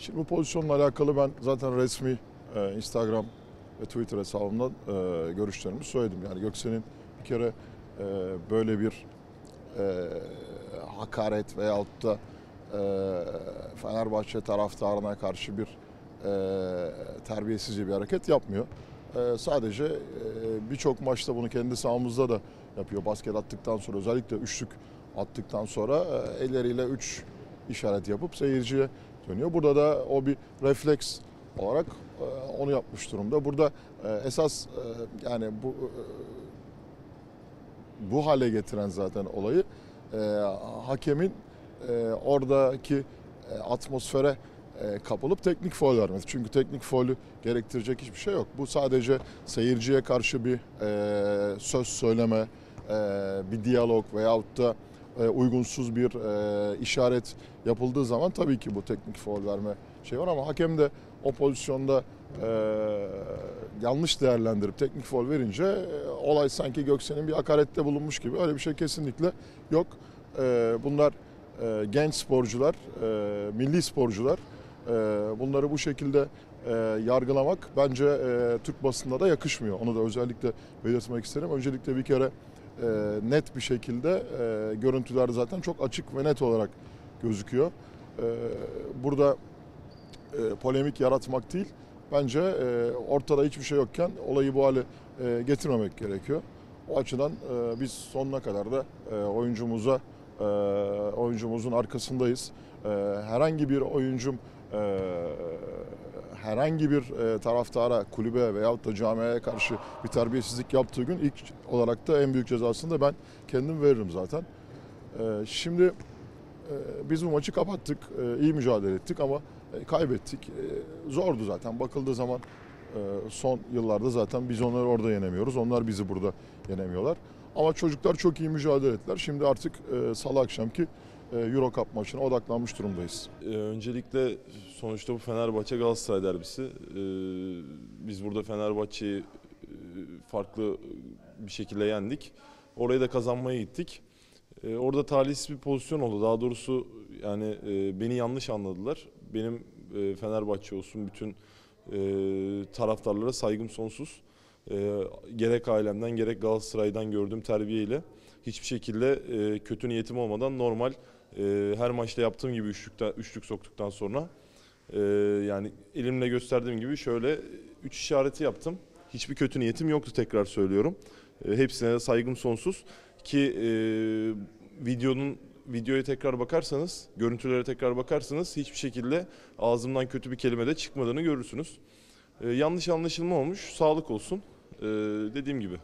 Şimdi bu pozisyonla alakalı ben zaten resmi e, Instagram ve Twitter hesabımdan e, görüşlerimi söyledim. Yani Göksel'in bir kere e, böyle bir e, hakaret veyahut da e, Fenerbahçe taraftarına karşı bir e, terbiyesizce bir hareket yapmıyor. E, sadece e, birçok maçta bunu kendi sahamızda da yapıyor. Basket attıktan sonra özellikle üçlük attıktan sonra e, elleriyle üç işaret yapıp seyirciye dönüyor. Burada da o bir refleks olarak e, onu yapmış durumda. Burada e, esas e, yani bu bu hale getiren zaten olayı hakemin oradaki atmosfere kapılıp teknik faul vermesi. Çünkü teknik faulü gerektirecek hiçbir şey yok. Bu sadece seyirciye karşı bir söz söyleme, bir diyalog veyahut da uygunsuz bir e, işaret yapıldığı zaman tabii ki bu teknik faul verme şey var ama hakem de o pozisyonda e, yanlış değerlendirip teknik faul verince e, olay sanki Göksel'in bir hakarette bulunmuş gibi öyle bir şey kesinlikle yok. E, bunlar e, genç sporcular, e, milli sporcular. E, bunları bu şekilde e, yargılamak bence e, Türk basında da yakışmıyor. Onu da özellikle belirtmek isterim. Öncelikle bir kere e, net bir şekilde e, görüntüler zaten çok açık ve net olarak gözüküyor. E, burada e, polemik yaratmak değil, bence e, ortada hiçbir şey yokken olayı bu hale e, getirmemek gerekiyor. O açıdan e, biz sonuna kadar da e, oyuncumuza, e, oyuncumuzun arkasındayız. E, herhangi bir oyuncum e, herhangi bir e, taraftara, kulübe veyahut da camiaya karşı bir terbiyesizlik yaptığı gün ilk olarak da en büyük cezasını da ben kendim veririm zaten. E, şimdi e, biz bu maçı kapattık, iyi mücadele ettik ama kaybettik. Zordu zaten bakıldığı zaman son yıllarda zaten biz onları orada yenemiyoruz. Onlar bizi burada yenemiyorlar. Ama çocuklar çok iyi mücadele ettiler. Şimdi artık salı akşamki Euro Cup maçına odaklanmış durumdayız. Ee, Öncelikle sonuçta bu Fenerbahçe Galatasaray derbisi. Ee, Biz burada Fenerbahçe'yi e, farklı bir şekilde yendik. Orayı da kazanmaya gittik. Orada talihsiz bir pozisyon oldu. Daha doğrusu yani e, beni yanlış anladılar. Benim e, Fenerbahçe olsun bütün e, taraftarlara saygım sonsuz. E, Gerek ailemden gerek Galatasaray'dan gördüğüm terbiyeyle hiçbir şekilde e, kötü niyetim olmadan normal e, her maçta yaptığım gibi üçlükten, üçlük soktuktan sonra e, yani elimle gösterdiğim gibi şöyle üç işareti yaptım. Hiçbir kötü niyetim yoktu tekrar söylüyorum. E, hepsine de saygım sonsuz ki e, videonun videoya tekrar bakarsanız, görüntülere tekrar bakarsanız hiçbir şekilde ağzımdan kötü bir kelime de çıkmadığını görürsünüz. E, yanlış anlaşılma olmuş. Sağlık olsun. E, dediğim gibi.